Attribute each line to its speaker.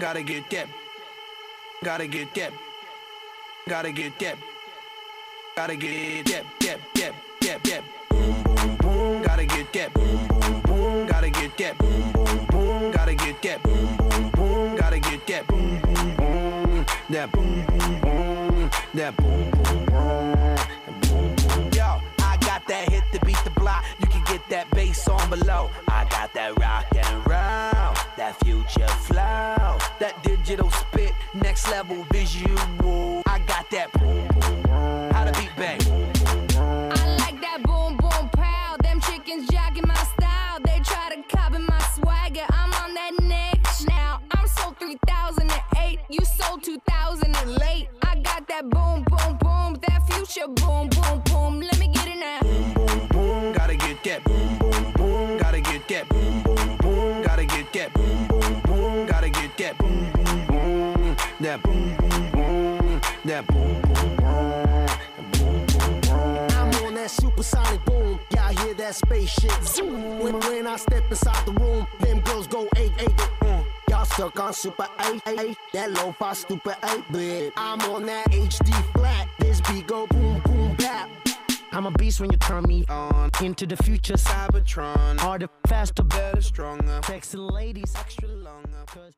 Speaker 1: Gotta get that. Gotta get that. Gotta get that. Gotta get that. That. That. That. That. Boom boom boom. Gotta get that. Boom boom boom. Gotta get that. Boom boom boom. Gotta get that. Boom boom boom. Gotta get that. Boom boom boom. That boom boom boom. That boom boom boom. Boom boom. Yo, I got that hit to beat the block. You can get that bass on below. I got that rock and roll, that future flow, that digital spit, next level visual. I got that boom boom. How to beat bang.
Speaker 2: I like that boom boom pow. Them chickens jacking my style. They try to copy my swagger. I'm on that next now. I'm sold 3008. You sold 2000 and late. I got that boom boom boom. That future boom boom boom. Let me get it now.
Speaker 1: Boom boom boom. Gotta get that boom boom boom. That boom boom boom. That boom boom boom. Boom boom boom.
Speaker 3: I'm on that supersonic boom. Y'all hear that spaceship zoom. When, when I step inside the room, them girls go eight eight. Mm. Y'all stuck on super eight eight. That lo-fi stupid eight bit. I'm on that HD flat. This beat go boom boom bap. I'm a beast when you turn me on. Into the future, Cybertron. Harder, faster, better, stronger. Sexy ladies, extra longer. 'cause-